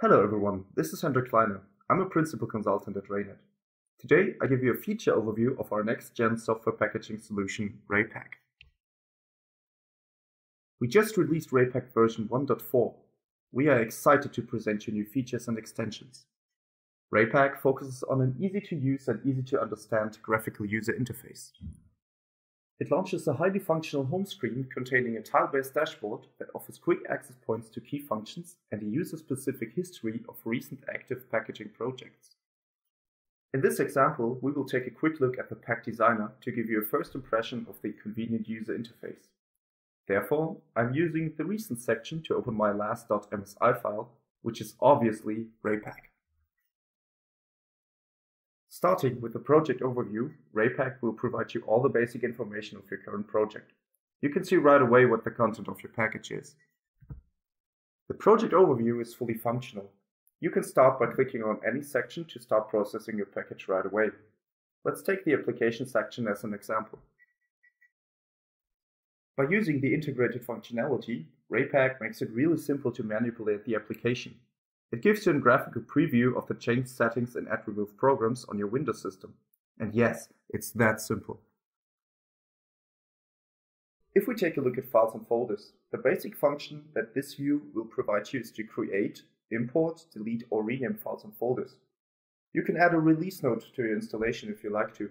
Hello everyone, this is Hendrik Kleiner. I'm a principal consultant at Raynet. Today I give you a feature overview of our next-gen software packaging solution, RayPack. We just released RayPack version 1.4. We are excited to present you new features and extensions. RayPack focuses on an easy-to-use and easy-to-understand graphical user interface. It launches a highly functional home screen containing a tile-based dashboard that offers quick access points to key functions and a user-specific history of recent active packaging projects. In this example, we will take a quick look at the Pack Designer to give you a first impression of the convenient user interface. Therefore, I'm using the recent section to open my last.msi file, which is obviously RayPack. Starting with the project overview, RayPack will provide you all the basic information of your current project. You can see right away what the content of your package is. The project overview is fully functional. You can start by clicking on any section to start processing your package right away. Let's take the application section as an example. By using the integrated functionality, RayPack makes it really simple to manipulate the application. It gives you a graphical preview of the changed settings and add remove programs on your Windows system. And yes, it's that simple. If we take a look at files and folders, the basic function that this view will provide you is to create, import, delete or rename files and folders. You can add a release note to your installation if you like to.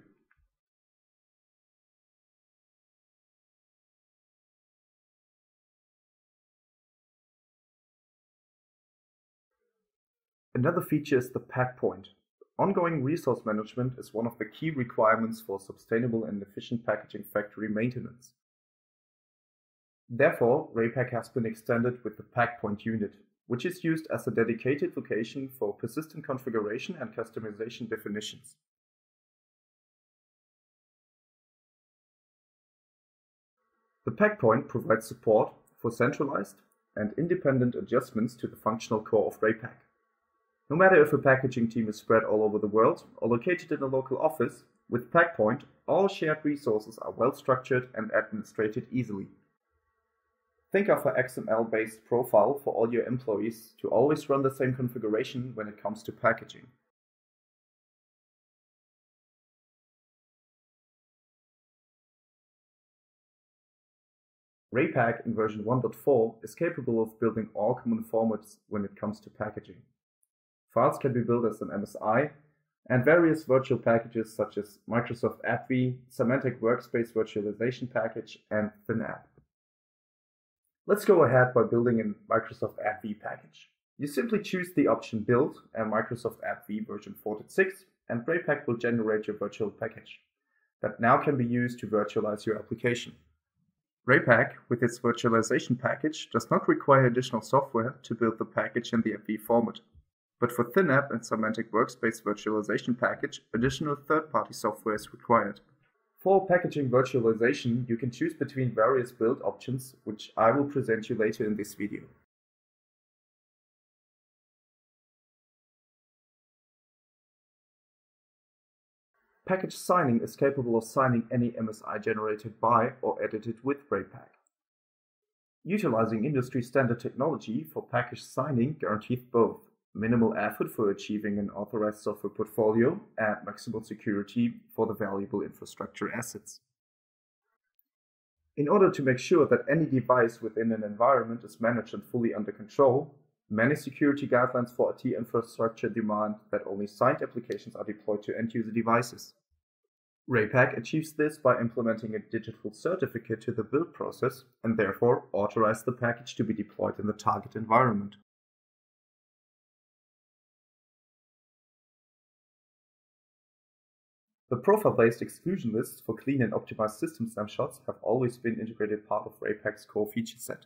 Another feature is the PackPoint. Ongoing resource management is one of the key requirements for sustainable and efficient packaging factory maintenance. Therefore, RayPack has been extended with the PackPoint unit, which is used as a dedicated location for persistent configuration and customization definitions. The PackPoint provides support for centralized and independent adjustments to the functional core of RayPack. No matter if a packaging team is spread all over the world or located in a local office, with PackPoint, all shared resources are well structured and administrated easily. Think of an XML-based profile for all your employees to always run the same configuration when it comes to packaging. RayPack in version 1.4 is capable of building all common formats when it comes to packaging. Files can be built as an MSI, and various virtual packages such as Microsoft AppV, Symantec Workspace Virtualization Package, and ThinApp. Let's go ahead by building a Microsoft AppV package. You simply choose the option Build and Microsoft AppV version 4.6, and RayPack will generate your virtual package that now can be used to virtualize your application. RayPack, with its virtualization package, does not require additional software to build the package in the AppV format. But for ThinApp and Symantec Workspace Virtualization Package, additional third-party software is required. For packaging virtualization, you can choose between various build options, which I will present you later in this video. Package signing is capable of signing any MSI generated by or edited with RayPack. Utilizing industry standard technology for package signing guarantees both minimal effort for achieving an authorized software portfolio, and maximal security for the valuable infrastructure assets. In order to make sure that any device within an environment is managed and fully under control, many security guidelines for IT infrastructure demand that only signed applications are deployed to end-user devices. RayPack achieves this by implementing a digital certificate to the build process and therefore authorize the package to be deployed in the target environment. The profile-based exclusion lists for clean and optimized system snapshots have always been integrated part of RayPack's core feature set.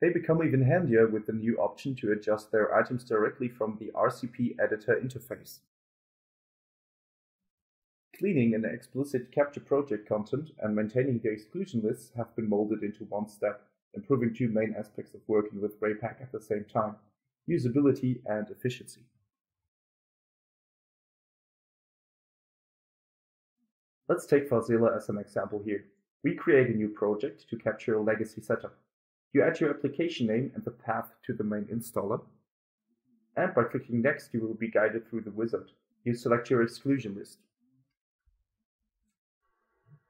They become even handier with the new option to adjust their items directly from the RCP editor interface. Cleaning an explicit capture project content and maintaining the exclusion lists have been molded into one step, improving two main aspects of working with RayPack at the same time, usability and efficiency. Let's take FileZilla as an example here. We create a new project to capture a legacy setup. You add your application name and the path to the main installer. and by clicking Next you will be guided through the wizard. You select your exclusion list.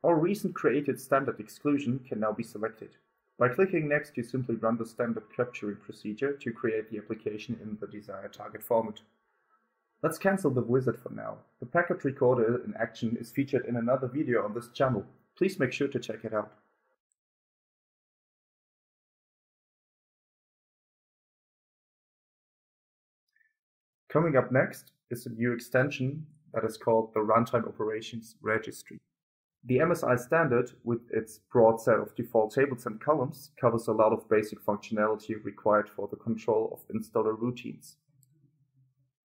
Our recent created standard exclusion can now be selected. By clicking Next, you simply run the standard capturing procedure to create the application in the desired target format. Let's cancel the wizard for now. The packet recorder in action is featured in another video on this channel. Please make sure to check it out. Coming up next is a new extension that is called the Runtime Operations Registry. The MSI standard, with its broad set of default tables and columns, covers a lot of basic functionality required for the control of installer routines.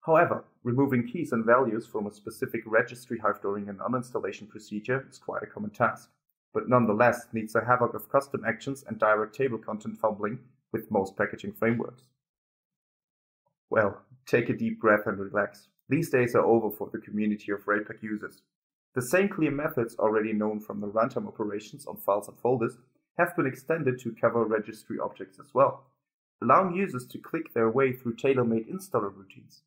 However, removing keys and values from a specific registry hive during an uninstallation procedure is quite a common task, but nonetheless needs a havoc of custom actions and direct table content fumbling with most packaging frameworks. Well, take a deep breath and relax. These days are over for the community of RayPack users. The same clear methods already known from the runtime operations on files and folders have been extended to cover registry objects as well, allowing users to click their way through tailor-made installer routines.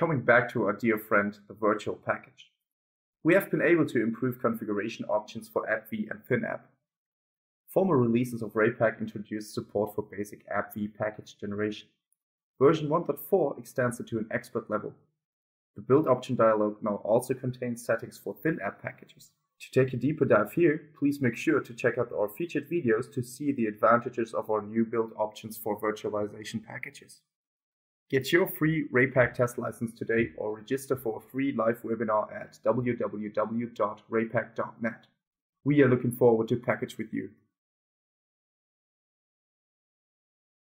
Coming back to our dear friend, the virtual package. We have been able to improve configuration options for AppV and ThinApp. Former releases of RayPack introduced support for basic AppV package generation. Version 1.4 extends it to an expert level. The build option dialog now also contains settings for ThinApp packages. To take a deeper dive here, please make sure to check out our featured videos to see the advantages of our new build options for virtualization packages. Get your free RayPack test license today or register for a free live webinar at www.raypack.net. We are looking forward to package with you.